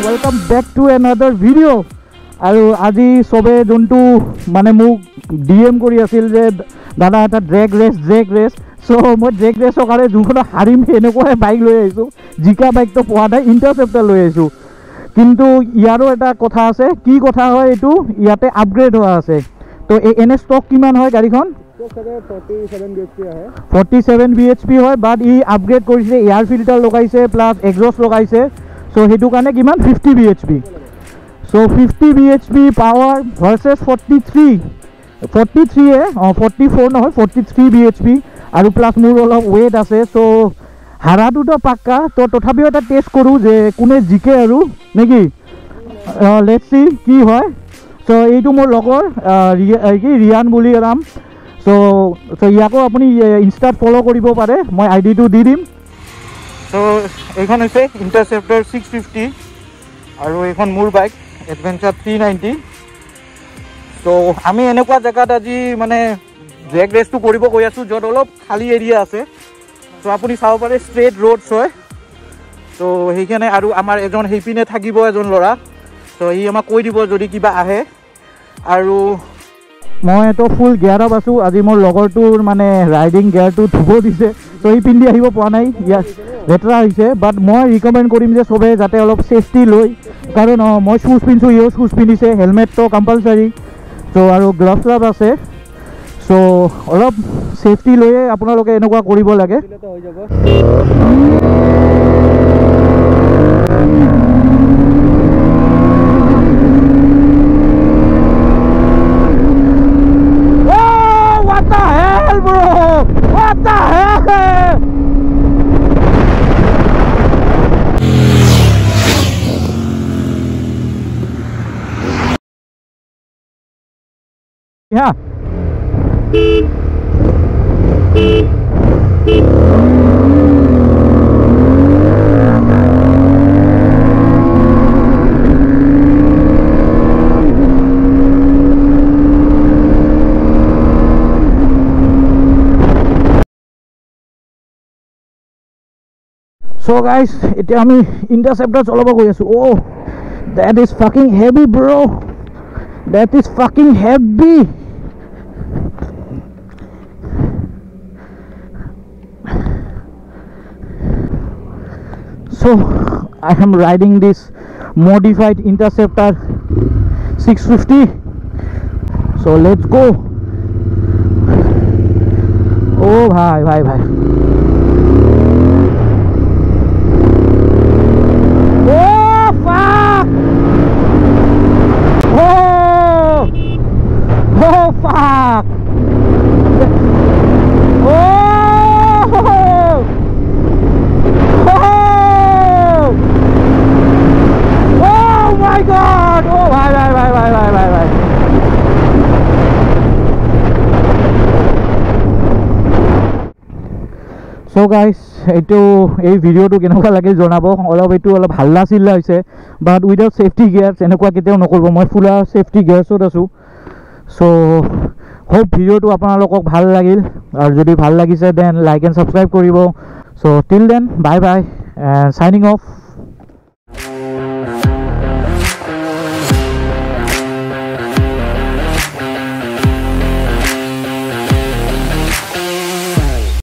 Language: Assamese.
বেক টু এনাডাৰ ভিডিঅ' আৰু আজি চবে যোনটো মানে মোক ডি এম কৰি আছিল যে দাদা এটা drag race drag race show' মই ড্ৰেগ ৰেচৰ কাৰণে যোনখনত হাৰিম সেনেকুৱাই বাইক লৈ আহিছোঁ। জিকা বাইকটো পোৱা নাই ইণ্টাৰচেপ্টাৰ লৈ আহিছোঁ। কিন্তু ইয়াৰো এটা কথা আছে। কি কথা হয় এইটো? ইয়াতে আপগ্ৰেড হোৱা আছে। তো এনে ষ্টক কিমান হয় গাড়ীখন? Forty seven B H P হয় বাট ই আপগ্ৰেড কৰিছে এয়াৰ ফিল্টাৰ লগাইছে প্লাছ এক্সষ্ট লগাইছে। চ' সেইটো কাৰণে কিমান? Fifty B H P so' fifty B H P power versus forty three forty থ্ৰীয়ে অঁ ফৰ্টি ফ'ৰ নহয় forty three B H P আৰু প্লাছ মোৰ অলপ ৱেইট আছে। চ' হাৰাটোতো পাক্কা। তো তথাপিও এটা টেষ্ট কৰোঁ যে কোনে জিকে আৰু নেকি লেট চি কি হয়। চ' এইটো মোৰ লগৰ কি? ৰিয়ান বুলি নাম চ' চ' ইয়াকো আপুনি ইনষ্টাত ফ'ল' কৰিব পাৰে। মই আই ডিটো দি দিম। চ' এইখন হৈছে ইণ্টাৰচেপ্টাৰ ছিক্স ফিফটি আৰু এইখন মোৰ বাইক এডভেঞ্চাৰ থ্ৰী নাইণ্টি ত' আমি এনেকুৱা জেগাত আজি মানে ড্ৰেগ ৰেচটো কৰিব গৈ আছোঁ য'ত অলপ খালী এৰিয়া আছে। ত' আপুনি চাব পাৰে ষ্ট্ৰেইট ৰোডছ হয়। ত' সেইকাৰণে আৰু আমাৰ এজন সেইপিনে থাকিব এজন ল'ৰা। ত' সি আমাক কৈ দিব যদি কিবা আহে। আৰু মই এইটো ফুল গিয়াৰত আছোঁ আজি মোৰ লগৰটোৰ মানে ৰাইডিং গিয়াৰটো ধুব দিছে ত' সি পিন্ধি আহিব পৰা নাই ইয়াত লেতেৰা হৈছে বাট মই ৰিকমেণ্ড কৰিম যে চবে যাতে অলপ ছেফটি লৈ কাৰণ অঁ মই শ্বুজ পিন্ধিছোঁ ইও শ্বুজ পিন্ধিছে হেলমেটটো কম্পালচাৰী চ' আৰু গ্লাভছ চ্লাভ আছে চ' অলপ ছেফটি লৈয়ে আপোনালোকে এনেকুৱা কৰিব লাগে। Yeah. চ' গাইজ এতিয়া আমি ইণ্টাৰচেপ্টাৰ চলাব গৈ আছোঁ অ' that is fucking heavy bro' that is fucking heavy So I am riding this modified Interceptor 650. So let's go. Oh bhai bhai bhai. So' guys এইটো এই ভিডিঅ'টো কেনেকুৱা লাগিল জনাব? অলপ এইটো অলপ হাল্লা চিল্লা হৈছে বাট উইদাউট ছেফটি গিয়াৰ্ছ এনেকুৱা কেতিয়াও নকৰিব। মই ফুলা ছেফটি গিয়াৰ্ছত আছোঁ। চ' হোপ ভিডিঅ'টো আপোনালোকক ভাল লাগিল। আৰু যদি ভাল লাগিছে দেন লাইক এণ্ড ছাবস্ক্ৰাইব কৰিব। So' till then bye bye signing off